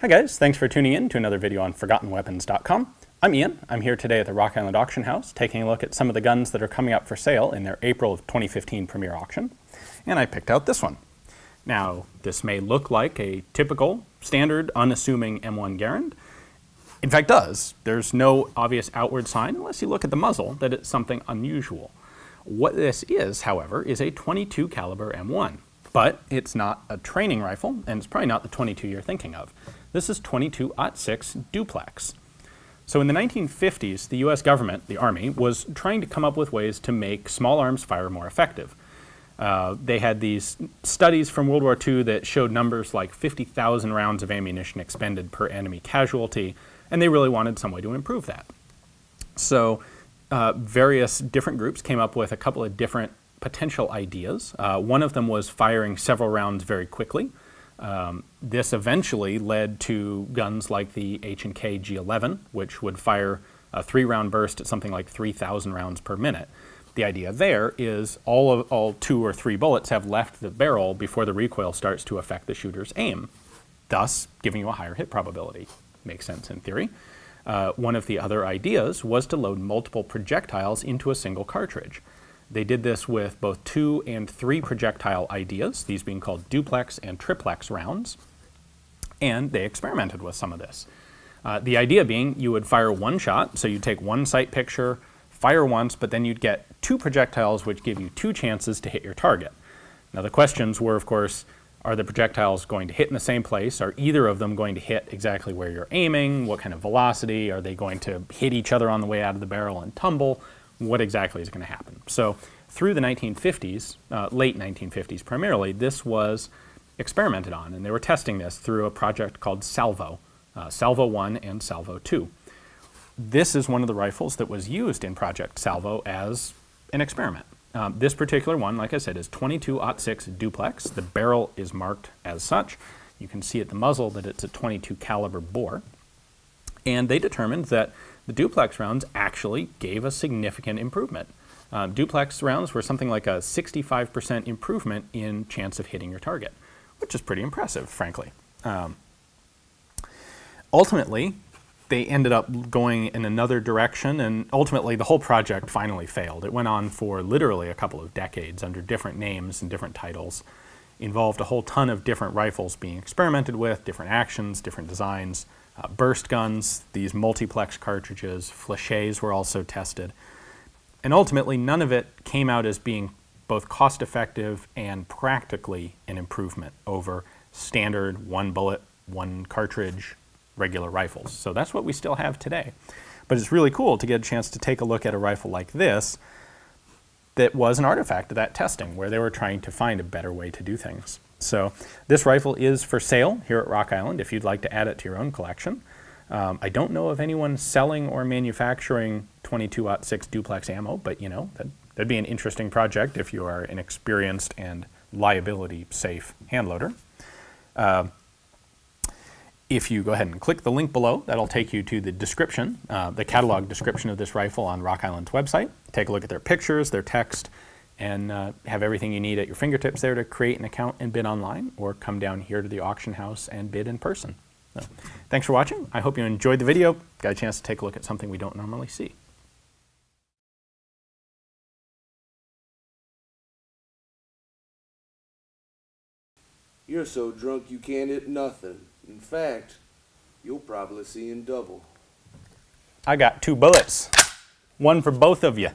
Hi guys, thanks for tuning in to another video on ForgottenWeapons.com. I'm Ian. I'm here today at the Rock Island Auction House taking a look at some of the guns that are coming up for sale in their April of 2015 premiere auction. And I picked out this one. Now, this may look like a typical, standard, unassuming M1 Garand. In fact, does. There's no obvious outward sign, unless you look at the muzzle, that it's something unusual. What this is, however, is a 22 caliber M1. But it's not a training rifle, and it's probably not the 22 you're thinking of. This is 22-06 duplex. So in the 1950s, the US government, the Army, was trying to come up with ways to make small arms fire more effective. Uh, they had these studies from World War II that showed numbers like 50,000 rounds of ammunition expended per enemy casualty, and they really wanted some way to improve that. So uh, various different groups came up with a couple of different potential ideas. Uh, one of them was firing several rounds very quickly. Um, this eventually led to guns like the H&K G11, which would fire a three-round burst at something like 3,000 rounds per minute. The idea there is all of all two or three bullets have left the barrel before the recoil starts to affect the shooter's aim, thus giving you a higher hit probability. Makes sense in theory. Uh, one of the other ideas was to load multiple projectiles into a single cartridge. They did this with both two and three projectile ideas, these being called duplex and triplex rounds, and they experimented with some of this. Uh, the idea being you would fire one shot, so you'd take one sight picture, fire once, but then you'd get two projectiles which give you two chances to hit your target. Now the questions were, of course, are the projectiles going to hit in the same place? Are either of them going to hit exactly where you're aiming? What kind of velocity? Are they going to hit each other on the way out of the barrel and tumble? What exactly is going to happen. So through the 1950s, uh, late 1950s primarily, this was experimented on, and they were testing this through a project called Salvo, uh, Salvo 1 and Salvo 2. This is one of the rifles that was used in Project Salvo as an experiment. Um, this particular one, like I said, is 22-06 duplex. The barrel is marked as such. You can see at the muzzle that it's a 22 caliber bore. And they determined that the duplex rounds actually gave a significant improvement. Uh, duplex rounds were something like a 65% improvement in chance of hitting your target, which is pretty impressive, frankly. Um, ultimately, they ended up going in another direction, and ultimately the whole project finally failed. It went on for literally a couple of decades under different names and different titles. Involved a whole ton of different rifles being experimented with, different actions, different designs. Uh, burst guns, these multiplex cartridges, flechettes were also tested. And ultimately, none of it came out as being both cost effective and practically an improvement over standard one bullet, one cartridge, regular rifles. So that's what we still have today. But it's really cool to get a chance to take a look at a rifle like this that was an artifact of that testing where they were trying to find a better way to do things. So this rifle is for sale here at Rock Island if you'd like to add it to your own collection. Um, I don't know of anyone selling or manufacturing 22-06 duplex ammo, but you know, that, that'd be an interesting project if you are an experienced and liability safe handloader. Uh, if you go ahead and click the link below, that'll take you to the description, uh, the catalog description of this rifle on Rock Island's website. Take a look at their pictures, their text, and uh, have everything you need at your fingertips there to create an account and bid online, or come down here to the auction house and bid in person. So, thanks for watching. I hope you enjoyed the video, got a chance to take a look at something we don't normally see. You're so drunk you can't hit nothing. In fact, you'll probably see in double. I got two bullets, one for both of you.